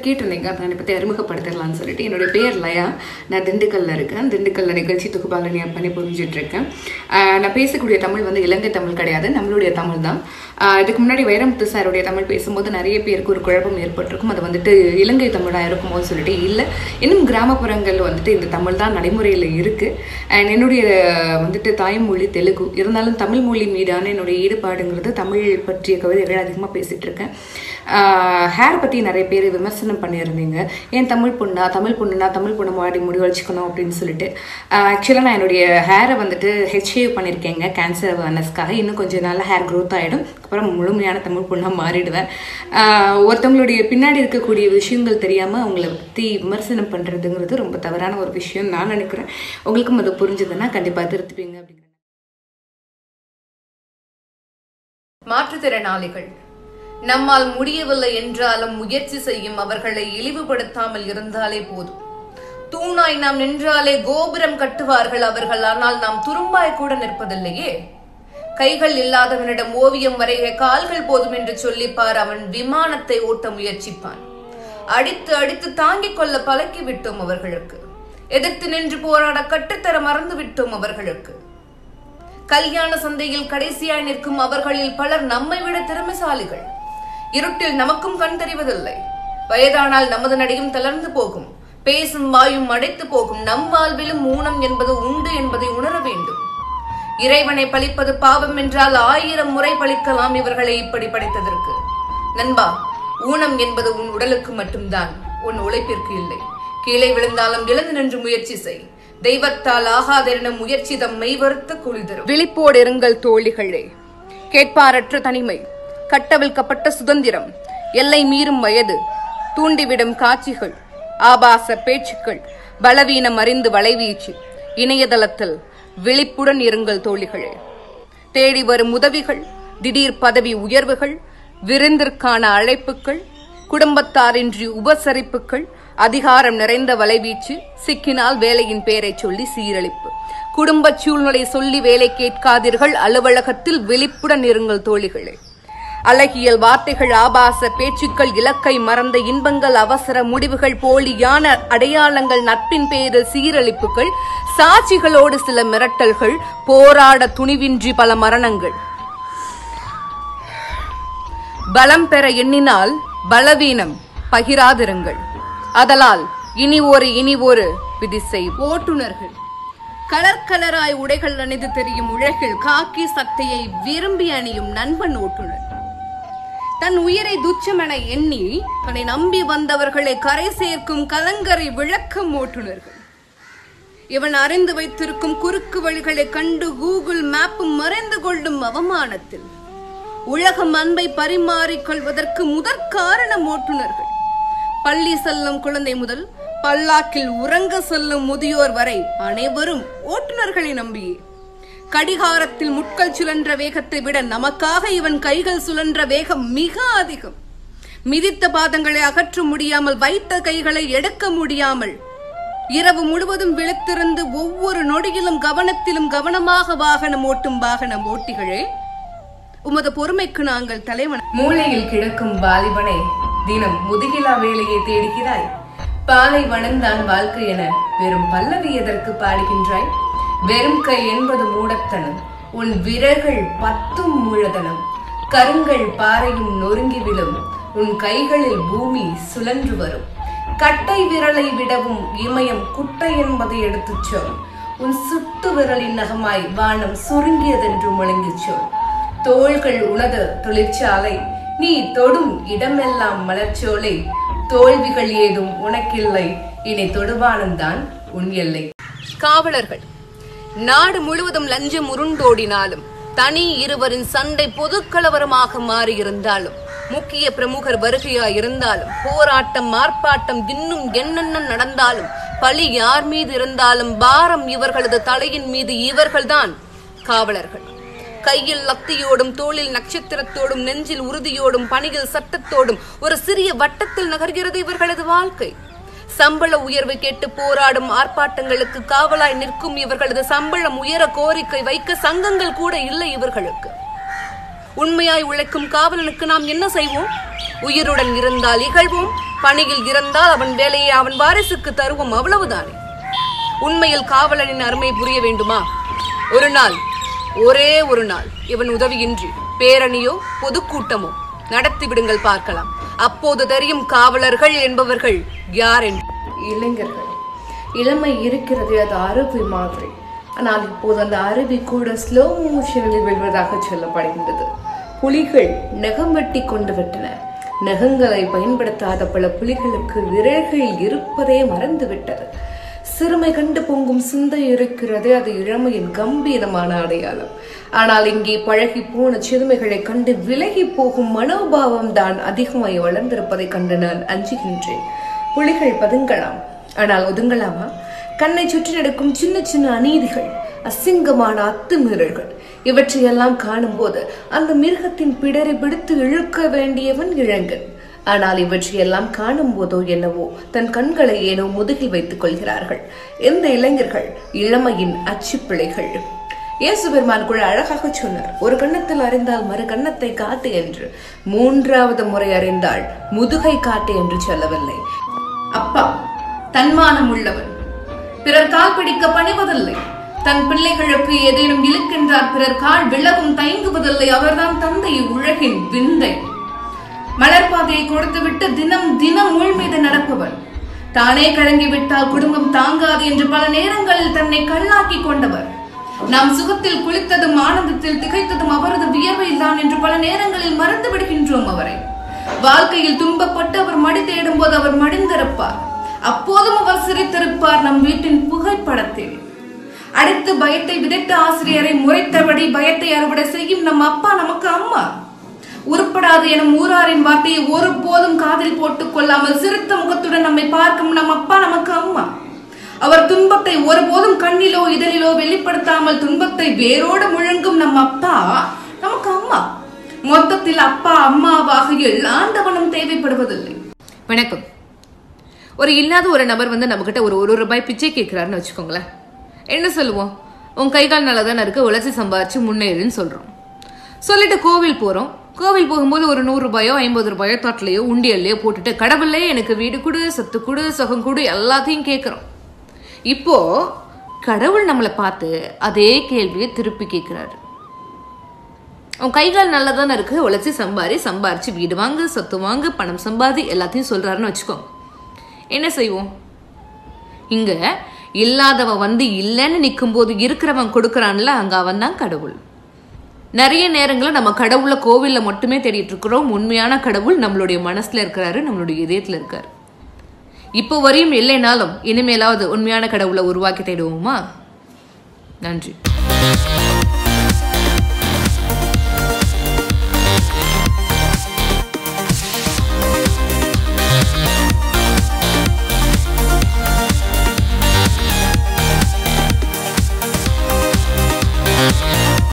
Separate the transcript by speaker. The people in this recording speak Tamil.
Speaker 1: பேர் கேட்டிருந்தீங்க அப்போ என்னை பற்றி அறிமுகப்படுத்திடலாம்னு சொல்லிட்டு என்னுடைய பேர் லயா. நான் திண்டுக்கல்ல இருக்கேன். திண்டுக்கல்ல நிகழ்ச்சி தொகுப்பாளர் பண்ணி புரிஞ்சிட்ருக்கேன். நான் பேசக்கூடிய தமிழ் வந்து இலங்கை தமிழ் கிடையாது. நம்மளுடைய தமிழ் தான். இதுக்கு முன்னாடி வைரமுத்து சாருடைய தமிழ் பேசும்போது நிறைய பேருக்கு ஒரு குழப்பம் ஏற்பட்டிருக்கும். அது வந்துட்டு இலங்கை தமிழாக இருக்குமோ சொல்லிட்டு இல்லை. இன்னும் கிராமப்புறங்கள் வந்துட்டு இந்த தமிழ் தான் நடைமுறையில் இருக்குது அண்ட் என்னுடைய வந்துட்டு தாய்மொழி தெலுங்கு. இருந்தாலும் தமிழ் மொழி மீதான என்னுடைய ஈடுபாடுங்கிறது தமிழ் பற்றிய கவிதைகள் அதிகமாக பேசிகிட்டு இருக்கேன் ஹேர் பற்றி நிறைய பேர் விமர்சனம் பண்ணியிருந்தீங்க. ஏன் தமிழ் பொண்ணா தமிழ் பொண்ணுனா தமிழ் பொண்ணு மாடி முடிவு வச்சுக்கணும் அப்படின்னு சொல்லிட்டு. ஆக்சுவலாக நான் என்னுடைய ஹேரை வந்துட்டு ஹெச்ஏவ் பண்ணியிருக்கேங்க கேன்சர் அவேர்னஸ்க்காக இன்னும் கொஞ்சம் நாளில் ஹேர் க்ரோத் ஆகிடும் அப்புறம் முழுமையான தமிழ் பொண்ணாக மாறிடுவேன். ஒருத்தவங்களுடைய பின்னாடி இருக்கக்கூடிய விஷயங்கள் தெரியாமல் அவங்கள பற்றி விமர்சனம் பண்ணுறதுங்கிறது ரொம்ப தவறான ஒரு விஷயம் நான் நினைக்கிறேன். உங்களுக்கும் அது புரிஞ்சதுன்னா கண்டிப்பாக திருத்துப்பீங்க அப்படிங்கிற
Speaker 2: மாற்றுத்திறனாளிகள். நம்மால் முடியவில்லை என்றாலும் முயற்சி செய்யும் அவர்களை இழிவுபடுத்தாமல் இருந்தாலே போதும். தூணாய் நாம் நின்றாலே கோபுரம் கட்டுவார்கள் அவர்கள் ஆனால் நாம் துரும்பாய் கூட நிற்பதில்லையே. கைகள் இல்லாதவனிடம் ஓவியம் வரைய கால்கள் போதும் என்று சொல்லிப்பார் அவன் விமானத்தை ஓட்ட முயற்சிப்பான். அடித்து அடித்து தாங்கிக் கொள்ள பழக்கி விட்டோம் அவர்களுக்கு. எதிர்த்து நின்று போராட கட்டுத்தர மறந்து விட்டோம் அவர்களுக்கு. கல்யாண சந்தையில் கடைசியாய் நிற்கும் அவர்களில் பலர் நம்மை விட திறமைசாலிகள். இருட்டில் நமக்கும் கண் தெரிவதில்லை. வயதானால் நமது நடையும் தளர்ந்து போகும். பேசும் வாயும் அடைத்து போகும். நம் வாழ்விலும் ஊனம் என்பது உண்டு என்பதை உணர வேண்டும். இறைவனை பழிப்பது பாவம் என்றால் ஆயிரம் முறை பழிக்கலாம் இவர்களை இப்படி படைத்ததற்கு. நண்பா ஊனம் என்பது உன் உடலுக்கு மட்டும்தான் உன் உழைப்பிற்கு இல்லை. கீழே விழுந்தாலும் எழுந்து நின்று முயற்சி செய். தெய்வத்தால் ஆகாதென முயற்சி தம்மை வருத்த குளிதரும்.
Speaker 1: விழிப்போடு இருங்கள் தோழிகளே. கேட்பாரற்ற தனிமை. கட்டவிழ்க்கப்பட்ட சுதந்திரம். எல்லை மீறும் வயது தூண்டிவிடும் காட்சிகள் ஆபாச பேச்சுக்கள் பலவீனம் அறிந்து வலைவீச்சு இணையதளத்தில் விழிப்புடன் இருங்கள் தோழிகளே. தேடி வரும் உதவிகள் திடீர் பதவி உயர்வுகள் விருந்திற்கான அழைப்புகள் குடும்பத்தாரின்றி உபசரிப்புகள் அதிகாரம் நிறைந்த வலைவீச்சு சிக்கினால் வேலையின் பெயரை சொல்லி சீரழிப்பு. குடும்ப சூழ்நிலை சொல்லி வேலை கேட்காதீர்கள் அலுவலகத்தில் விழிப்புடன் இருங்கள் தோழிகளே. அழகியல் வார்த்தைகள் ஆபாச பேச்சுக்கள் இலக்கை மறந்த இன்பங்கள் அவசர முடிவுகள் போலியான அடையாளங்கள் நட்பின் பேரில் சீரழிப்புகள் சாட்சிகளோடு சில மிரட்டல்கள் போராட துணிவின்றி பல மரணங்கள். பலம் பெற எண்ணினால் பலவீனம் பகிராதிருங்கள். அதலால் இனி ஒரு இனி ஒரு விதிசை ஓட்டுநர்கள் கலர் கலராய் உடைகள் அணிந்து தெரியும் உலகில் காக்கி சத்தையை விரும்பி அணியும் நண்பன் ஓட்டுநர். தன் உயிரை துச்சமென எண்ணி தன்னை நம்பி வந்தவர்களை கரை சேர்க்கும் கலங்கரை விளக்கம் ஓட்டுநர்கள் இவன் அறிந்து வைத்திருக்கும் குறுக்கு வழிகளை கண்டு கூகுள் மேப்பும் மறைந்து கொள்ளும் அவமானத்தில் உலகம் அன்பை பரிமாறிக்கொள்வதற்கு முதற் காரணம் ஓட்டுநர்கள் பள்ளி செல்லும் குழந்தை முதல் பல்லாக்கில் உறங்க செல்லும் முதியோர் வரை அனைவரும் ஓட்டுநர்களை நம்பியே. கடிகாரத்தில் முட்கள் சுழன்ற வேகத்தை விட நமக்காக இவன் கைகள் சுழன்ற வேகம் மிக அதிகம். மிதித்த பாதங்களை அகற்ற முடியாமல் வைத்த கைகளை எடுக்க முடியாமல் இரவு முழுவதும் விழித்திருந்து ஒவ்வொரு நொடியிலும் கவனத்திலும் கவனமாக வாகனம் ஓட்டும் வாகனம் ஓட்டிகளே உமது பொறுமைக்கு நாங்கள் தலைவன்.
Speaker 2: மூலையில் கிடக்கும் வாலிபனை தினம் முதுகிலா வேலையை தேடுகிறாய். பாலை வனந்தான் வாழ்க்கை என வெறும் பல்லவி எதற்கு பாடுகின்றாய்? வெறும் கை என்பது மூடத்தனம். உன் விரல்கள் பத்தும் மூழதனம். கருங்கள் பாறையும் நொறுங்கி விழும். உன் கைகளில் பூமி சுழன்று வரும். கட்டை விரலை விடவும் இமயம் குட்டை என்பதை எடுத்துச் சொல். உன் சுட்டு விரலின் நகமாய் வானம் சுருங்கியதென்று முழங்கிச் சொல். தோள்கள் உனது தொழிற்சாலை. நீ தொடும் இடமெல்லாம் மலர்ச்சோலை. தோல்விகள் ஏதும் உனக்கில்லை. இனி தொடுவானந்தான் உன் எல்லை.
Speaker 1: காவலர்கள் நாடு முழுவதும் லஞ்சம் உருண்டோடினாலும் தனி இருவரின் சண்டை பொதுக்கலவரமாக மாறியிருந்தாலும் முக்கிய பிரமுகர் வருகையாய் இருந்தாலும் போராட்டம் ஆர்ப்பாட்டம் இன்னும் என்னென்ன நடந்தாலும் பழி யார் மீது இருந்தாலும் பாரம் இவர்களது தலையின் மீது இவர்கள்தான் காவலர்கள். கையில் லத்தியோடும் தோளில் நட்சத்திரத்தோடும் நெஞ்சில் உறுதியோடும் பணியில் சட்டத்தோடும் ஒரு சிறிய வட்டத்தில் நகர்கிறது இவர்களது வாழ்க்கை. சம்பள உயர்வு கேட்டு போராடும் ஆர்ப்பாட்டங்களுக்கு காவலாய் நிற்கும் இவர்களது சம்பளம் உயர கோரிக்கை வைக்க சங்கங்கள் கூட இல்லை இவர்களுக்கு.
Speaker 3: உண்மையாய் உழைக்கும் காவலனுக்கு நாம் என்ன செய்வோம்? உயிருடன் இருந்தால் இகழ்வோம் பணியில் இருந்தால் அவன் வேலையை அவன் வாரிசுக்கு தருவோம் அவ்வளவுதானே. உண்மையில் காவலனின் அருமை புரிய வேண்டுமா? ஒரு நாள் ஒரே ஒரு நாள் இவன் உதவியின்றி பேரணியோ பொதுக்கூட்டமோ நடத்திவிடுங்கள் பார்க்கலாம். அப்போது தெரியும் காவலர்கள் என்பவர்கள் யார் என்று
Speaker 1: இளைஞர்கள்? இளமை இருக்கிறது அது அருவி மாதிரி. ஆனால் இப்போது அந்த அருவி கூட ஸ்லோ மோஷனில் வெல்வதாக சொல்லப்படுகின்றது. புலிகள் நகம் வெட்டி கொண்டு விட்டன. நகங்களை பயன்படுத்தாத பல புலிகளுக்கு விரல்கள் இருப்பதே மறந்துவிட்டது. சிறுமை கண்டு பொங்கும் சிந்தை இருக்கிறது அது இளமையின் கம்பீரமான அடையாளம். ஆனால் இங்கே பழகி போன சிறுமைகளை கண்டு விலகி போகும் மனோபாவம் தான் அதிகமாய் வளர்ந்திருப்பதை கண்டு நான் அஞ்சுகின்றேன். புலிகள் பதுங்கலாம். ஆனால் ஒதுங்கலாமா? கண்ணை சுற்றி நடக்கும் சின்ன சின்ன அநீதிகள் அசிங்கமான அத்துமீறல்கள் இவற்றையெல்லாம் காணும்போது அந்த மிருகத்தின் பிடரை பிடித்து இழுக்க வேண்டியவன் இளைஞன். ஆனால் இவற்றையெல்லாம் காணும் போதோ என்னவோ தன் கண்களை ஏனோ முதுகில் வைத்துக் கொள்கிறார்கள். இந்த இளைஞர்கள் இளமையின் அச்சுப்பிழைகள் இயேசு பெருமான் கூட அழகாக சொன்னார் ஒரு கண்ணத்தில் அறிந்தால் மறு கண்ணத்தை காட்டு என்று. மூன்றாவது முறை அறிந்தால் முதுகை காட்டு என்று சொல்லவில்லை. அப்பா தன்மானம் உள்ளவன் பிறர் கால் பிடிக்க பணிவதில்லை. தன் பிள்ளைகளுக்கு ஏதேனும் இழுக்கின்றார் பிறர் கால் விழவும் தயங்குவதில்லை. அவர்தான் தந்தை உலகின் விந்தை. மலர்பாதையை கொடுத்துவிட்டு தினம் தினம் உள் மீது நடப்பவர். தானே கலங்கி விட்டால் குடும்பம் தாங்காது என்று பல நேரங்களில் தன்னை கல்லாக்கி கொண்டவர். நாம் சுகத்தில் குளித்ததும் ஆனந்தத்தில் திகைத்ததும் அவரது வியர்வை தான் என்று பல நேரங்களில் மறந்து விடுகின்றோம் அவரை. வாழ்க்கையில் துன்பப்பட்டு அவர் மடி தேடும் போது அவர் மடிந்திருப்பார். அப்போதும் அவர் சிரித்திருப்பார் நம் வீட்டின் புகைப்படத்தில். அடுத்து பயத்தை விதைத்த ஆசிரியரை முறைத்தபடி பயத்தை அறுவடை செய்யும் நம் அப்பா நமக்கு அம்மா. உருப்படாது எனும் ஊராரின் வார்த்தையை ஒருபோதும் காதில் போட்டுக் கொள்ளாமல் சிரித்த முகத்துடன் நம்மை பார்க்கும் நம் அப்பா நமக்கு அம்மா. அவர் துன்பத்தை ஒருபோதும் கண்ணிலோ இதழிலோ வெளிப்படுத்தாமல் துன்பத்தை வேரோடு முழங்கும் நம் அப்பா நமக்கு அம்மா. மொத்தத்தில் அப்பா அம்மா வகையில் ஆண்டவனும் தேவைப்படுவதில்லை.
Speaker 3: வணக்கம். ஒரு இல்லாத ஒரு நபர் வந்து நம்மக்கிட்ட ஒரு ஒரு ரூபாய் பிச்சை கேட்கிறாருன்னு வச்சுக்கோங்களேன். என்ன சொல்லுவோம்? உன் கை கால் நல்லா தானே இருக்கு உழைச்சி சம்பாரிச்சு முன்னேறுன்னு சொல்றோம். சொல்லிட்டு கோவில் போறோம். கோவில் போகும்போது ஒரு நூறு ரூபாயோ ஐம்பது ரூபாயோ தட்டிலையோ உண்டியல்லையோ போட்டுட்டு கடவுளே எனக்கு வீடு கொடு சொத்து கொடு சுகம் கொடு எல்லாத்தையும் கேட்குறோம். இப்போ கடவுள் நம்மளை பார்த்து அதே கேள்வியை திருப்பி கேட்குறாரு. உன் கைகால் நல்லா தானே இருக்கு? உழைச்சி சம்பாரி சம்பாரிச்சு வீடு வாங்கு சொத்து வாங்கு பணம் சம்பாதி எல்லாத்தையும் சொல்றாருன்னு வச்சுக்கோங்க என்ன செய்வோம்? இங்க இல்லாதவன் வந்து இல்லைன்னு நிற்கும் போது இருக்கிறவன் கொடுக்கறான்ல அங்க அவன் தான் கடவுள். நிறைய நேரங்களில் நம்ம கடவுளை கோவில்ல மட்டுமே தேடிட்டு இருக்கிறோம். உண்மையான கடவுள் நம்மளுடைய மனசுல இருக்கிறாரு நம்மளுடைய இதயத்துல இருக்காரு. இப்போ வரையும் இல்லைனாலும் இனிமேலாவது உண்மையான கடவுளை உருவாக்கி தேடுவோமா? நன்றி.